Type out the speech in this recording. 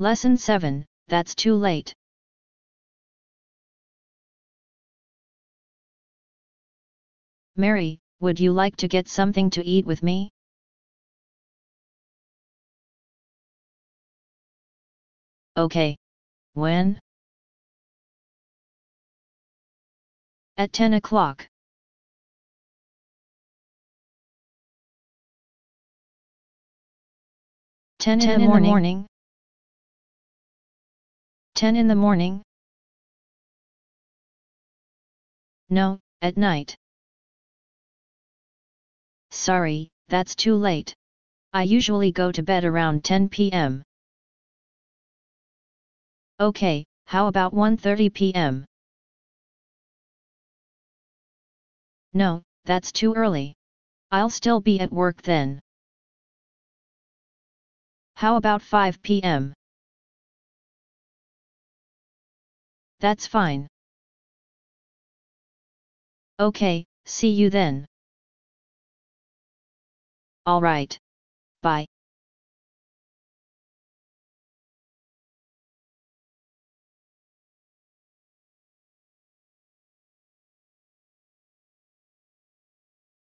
Lesson 7, that's too late. Mary, would you like to get something to eat with me? Okay. When? At 10 o'clock. Ten, 10 in, the, morning. the morning. Ten in the morning. No, at night. Sorry, that's too late. I usually go to bed around 10 p.m. Okay, how about 1.30 p.m.? No, that's too early. I'll still be at work then. How about 5 p.m.? That's fine. Okay, see you then. Alright. Bye.